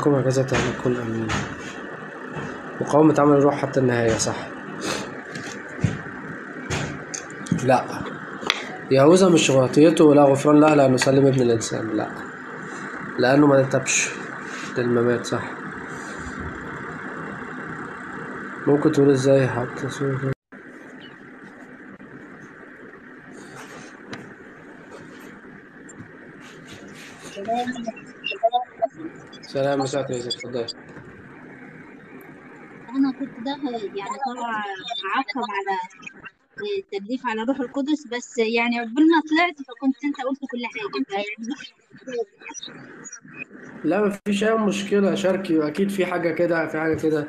معكم هكذا تكون أمين. مقاومة عمل الروح حتى النهاية صح؟ لا. يهوذا مش غلطيته ولا غفران له لأنه سلم ابن الإنسان. لا. لأنه ما تبش للممات صح؟ ممكن تقول إزاي؟ صورة. سلام مساء يوسف اتفضل أنا كنت داخل يعني طبعا اعقب على التجديف على روح القدس بس يعني قبل ما طلعت فكنت أنت قلت كل حاجة لا مفيش أي مشكلة شاركي. أكيد في حاجة كده في حاجة كده.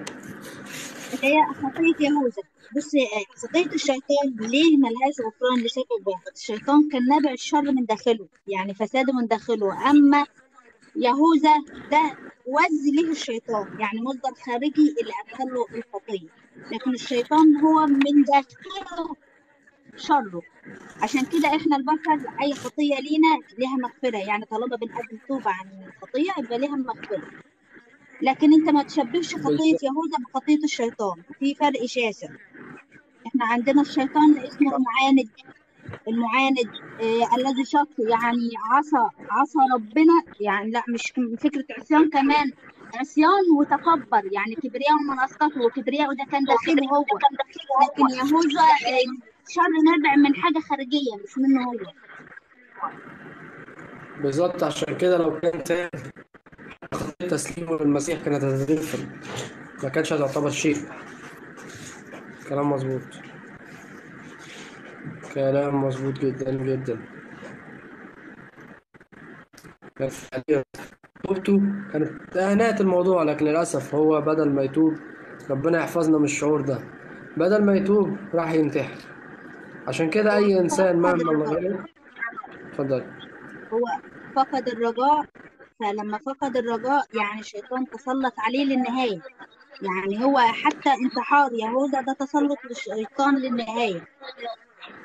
هي خطيه يهوذا بص خطيه الشيطان ليه ملهاش غفران لسبب واحد؟ الشيطان كان نابع الشر من داخله يعني فساده من داخله. أما يهوذا ده وز له الشيطان يعني مصدر خارجي اللي ادخل له الخطيه لكن الشيطان هو من داخله شره. عشان كده إحنا البشر أي خطية لينا ليها مغفرة. يعني طالما بنقدم توبة عن الخطية يبقى ليها مغفرة. لكن أنت ما تشبهش خطية يهوذا بخطية الشيطان. في فرق شاسع. إحنا عندنا الشيطان اسمه المعاند المعاند آه الذي شق يعني عصى عصى ربنا يعني لا مش فكرة عصيان كمان عصيان وتكبر يعني كبرياء من أسقطه وكبرياء ده كان داخله هو. لكن يهوذا آه، شر نابع من حاجة خارجية مش منه هو. بالظبط عشان كده لو كان تاب تسليمه للمسيح كانت هتتغفر ما كانش هتعتبر شيء. كلام مظبوط. كلام مظبوط جدا جدا. فعليا توبته كانت نهاية الموضوع لكن للأسف هو بدل ما يتوب ربنا يحفظنا من الشعور ده. بدل ما يتوب راح ينتحر. عشان كده أي إنسان مهما غلط اتفضل. هو فقد الرجاء فلما فقد الرجاء يعني الشيطان تسلط عليه للنهاية. يعني هو حتى انتحار يهوذا ده تسلط للشيطان للنهاية.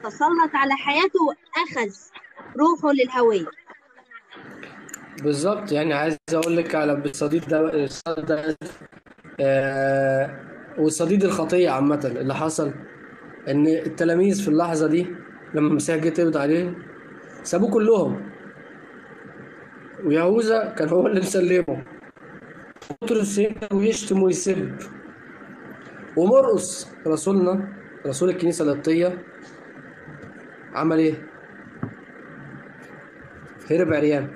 تسلط على حياته أخذ روحه للهوية. بالظبط يعني عايز أقول لك على الصديق ده الصديق ده آه والصديق الخطية عامة اللي حصل إن التلاميذ في اللحظة دي لما المسيح جه يقبض عليهم سابوه كلهم. ويهوذا كان هو اللي مسلمه. بطرس ويشتم ويسب. ومرقس رسولنا رسول الكنيسة القبطية عمل إيه؟ هرب عريان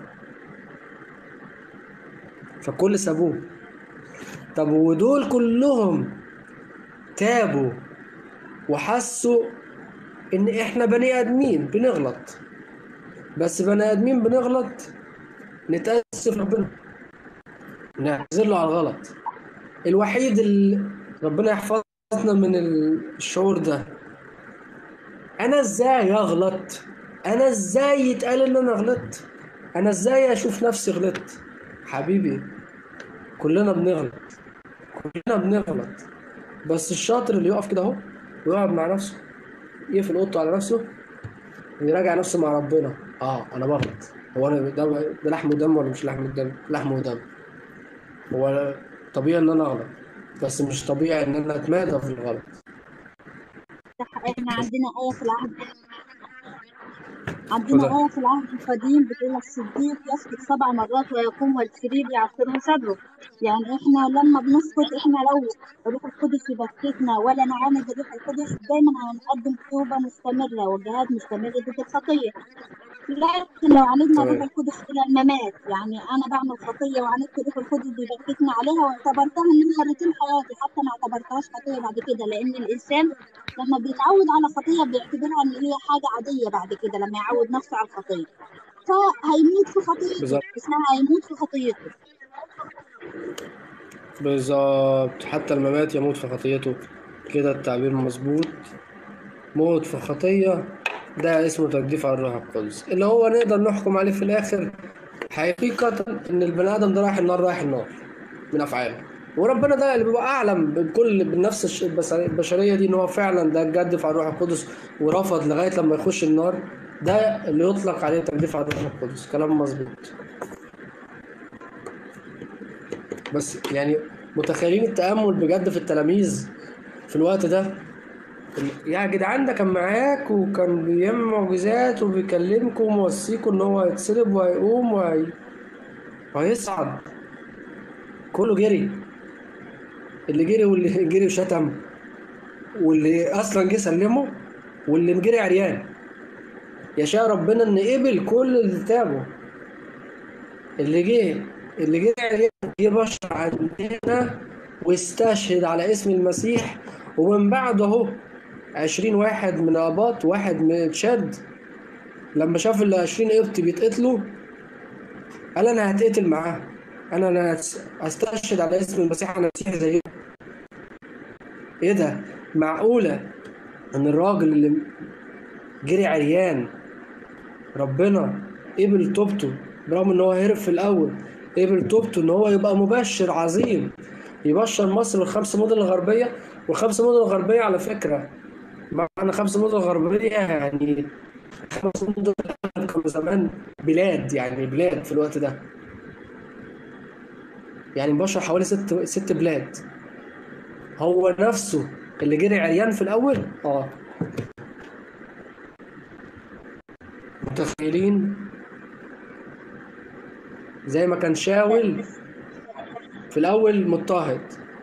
فالكل سابوه. طب ودول كلهم تابوا وحسوا إن إحنا بني آدمين بنغلط. بس بني آدمين بنغلط نتأسف ربنا. نعتذر له على الغلط. الوحيد اللي ربنا يحفظنا من الشعور ده أنا إزاي أغلط؟ أنا إزاي يتقال إن أنا غلطت؟ أنا إزاي أشوف نفسي غلطت؟ حبيبي كلنا بنغلط. كلنا بنغلط. بس الشاطر اللي يقف كده أهو ويقعد مع نفسه يقفل أوضته على نفسه ويراجع نفسه مع ربنا. آه أنا بغلط. هو أنا ده, ده لحم ودم ولا مش لحم ودم؟ لحم ودم. هو طبيعي إن أنا أغلط بس مش طبيعي إن أنا أتمادى في الغلط. إحنا عندنا آية في العهد عندنا آية في العهد القديم بتقول الصديق يسقط سبع مرات ويقوم والشرير يعصره شره يعني إحنا لما بنسقط إحنا لو الروح القدس يبكتنا ولا نعاند الروح القدس دايما هنقدم توبة مستمرة وجهاد مستمر ضد الخطية. لكن لو عاندنا تمام. القدس إلى الممات. يعني أنا بعمل خطية وعاندت الروح القدس بيبكتني عليها واعتبرتها إنها مرتين حياتي. حتى ما اعتبرتهاش خطية بعد كده لأن الإنسان لما بيتعود على خطية بيعتبرها إن هي حاجة عادية بعد كده لما يعود نفسه على الخطية. فهيموت في خطيته بالظبط. اسمها هيموت في خطيته. بالظبط. حتى الممات يموت في خطيته. كده التعبير مظبوط. موت في خطية. ده اسمه تجديف على الروح القدس. اللي هو نقدر نحكم عليه في الآخر حقيقة إن البني آدم ده رايح النار رايح النار من أفعاله. وربنا ده اللي بيبقى أعلم بكل بالنفس البشرية دي إن هو فعلا ده جدف على الروح القدس ورفض لغاية لما يخش النار. ده اللي يطلق عليه تجديف على الروح القدس. كلام مظبوط. بس يعني متخيلين التأمل بجد في التلاميذ في الوقت ده؟ يا جدعان ده كان معاك وكان بيعمل معجزات وبيكلمكم وموصيكم إن هو هيتصلب وهيقوم وهي... وهيصعد. كله جري. اللي جري واللي جري وشتم واللي أصلا جه سلمه واللي جري عريان. يشاء ربنا إن قبل كل اللي تابه. اللي جه اللي جه عريان جه بشر عندنا واستشهد على اسم المسيح. ومن بعده اهو عشرين واحد من أباط واحد من تشاد. لما شاف ال 20 قبط بيتقتلوا قال أنا هتقتل معاه أنا أنا هستشهد على اسم المسيح أنا مسيحي زيه إيه ده؟ معقولة إن الراجل اللي جري عريان ربنا قبل توبته برغم إن هو هرب في الأول قبل توبته إن هو يبقى مبشر عظيم يبشر مصر والخمس مدن الغربية والخمس مدن الغربية على فكرة معنى خمس مدن غربية يعني خمس مدن كانوا زمان بلاد يعني بلاد في الوقت ده. يعني مبشر حوالي ست ست بلاد. هو نفسه اللي جري عريان في الأول؟ آه. متخيلين؟ زي ما كان شاول في الأول مضطهد.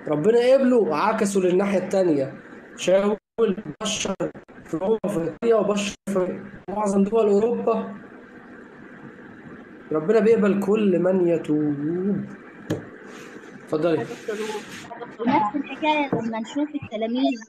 ربنا قبله وعكسه للناحية التانية. شاول بشر في في إيطاليا وبشر في معظم دول أوروبا. ربنا بيقبل كل من يتوب. اتفضلي. ونفس الحكاية لما نشوف التلاميذ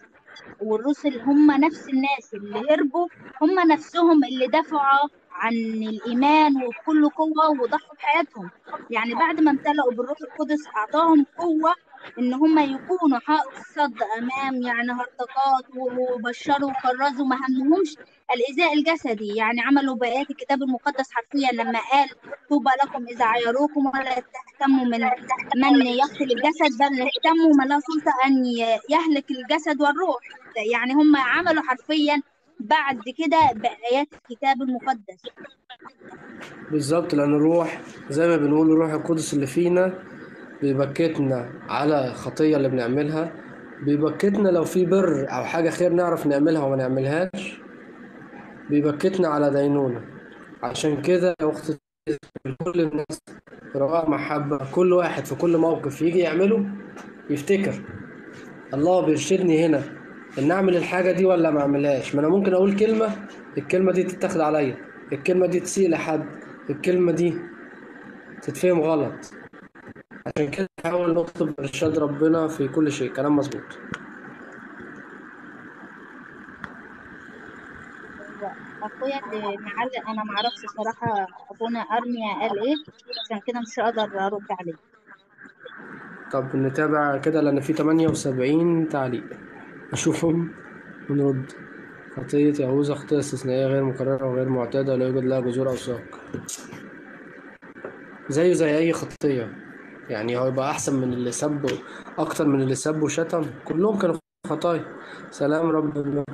والرسل هم نفس الناس اللي هربوا هم نفسهم اللي دفعوا عن الإيمان وبكل قوة وضحوا بحياتهم. يعني بعد ما امتلأوا بالروح القدس أعطاهم قوة إن هم يكونوا حائط الصد أمام يعني هرطقات وبشروا وكرزوا ما همهمش الإيذاء الجسدي. يعني عملوا بآيات الكتاب المقدس حرفيا لما قال طوبى لكم إذا عيروكم ولا تهتموا من من يقتل الجسد بل اهتموا من له سلطة أن يهلك الجسد والروح. يعني هم عملوا حرفيا بعد كده بآيات الكتاب المقدس. بالظبط لأن الروح زي ما بنقول الروح القدس اللي فينا بيبكتنا على خطية اللي بنعملها. بيبكتنا لو في بر أو حاجة خير نعرف نعملها وما نعملهاش. بيبكتنا على دينونة. عشان كده يا أختي كل الناس رواء محبة كل واحد في كل موقف يجي يعمله يفتكر. الله بيرشدني هنا إن أعمل الحاجة دي ولا ما أعملهاش. ما أنا ممكن أقول كلمة الكلمة دي تتاخد عليا. الكلمة دي تسيء لحد. الكلمة دي تتفهم غلط. عشان كده نحاول نطلب إرشاد ربنا في كل شيء. كلام مظبوط. أخويا اللي معلق أنا معرفش صراحة أبونا أرميا قال إيه عشان كده مش هقدر أرد عليه. طب نتابع كده لأن في 78 تعليق. أشوفهم ونرد. خطية يهوذا خطية استثنائية غير مكررة وغير معتادة ولا يوجد لها جذور أو ساق. زيه زي أي خطية. يعني هو يبقى أحسن من اللي سب أكتر من اللي سب وشتم كلهم كانوا خطايا. سلام رب المجد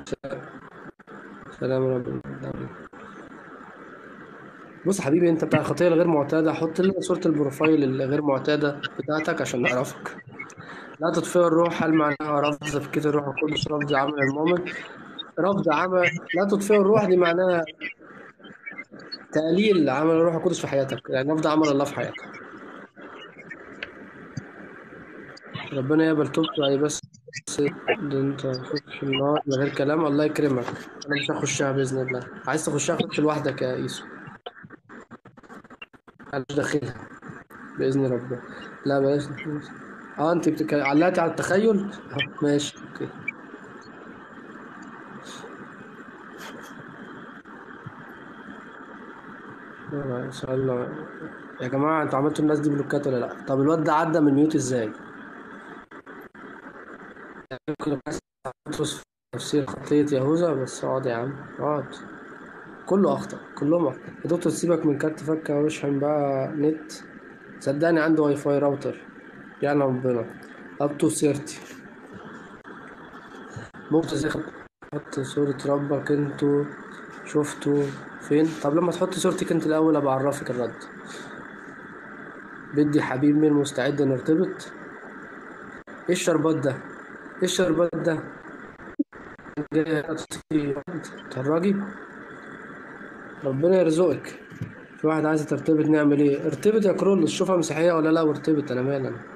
سلام رب المجد بص حبيبي أنت بتاع الخطيه الغير معتادة حط لنا صورة البروفايل الغير معتادة بتاعتك عشان نعرفك. لا تطفئ الروح هل معناها رفض تفكير الروح؟ القدس رفض عمل المؤمن. رفض عمل لا تطفئ الروح دي معناها تقليل عمل الروح القدس في حياتك. يعني رفض عمل الله في حياتك. ربنا يقبل توبته يعني بس. ده انت هتخش النار من غير كلام. الله يكرمك. أنا مش هخشها بإذن الله. عايز تخشها؟ خش لوحدك يا ايسو أنا مش داخلها بإذن ربنا. لا بلاش. آه أنت بتك... علقتي على التخيل؟ ماشي. okay. ان شاء الله يا جماعة أنتوا عملتوا الناس دي بلوكات ولا لأ؟ طب الواد ده عدى من mute إزاي؟ كنت بس أدرس في تفسير خطية يهوذا بس اقعد يا عم. اقعد كله أخطأ كلهم أخطأ يا دكتور سيبك من كارت فكة واشحن بقى نت. صدقني عنده واي فاي راوتر يعني ربنا. اب تو سيرتي ممكن إزاي حط صورة ربك أنتوا شفتوا فين؟ طب لما تحط صورتك انت الأول أبقى أعرفك الرد. بدي حبيب مين مستعد نرتبط؟ إيه الشربات ده؟ الشربات ده. تهرجي ربنا يرزقك. في واحد عايز ترتبط نعمل إيه؟ ارتبط يا كرولوس. شوفها مسيحية ولا لا وارتبط. أنا مالي أنا.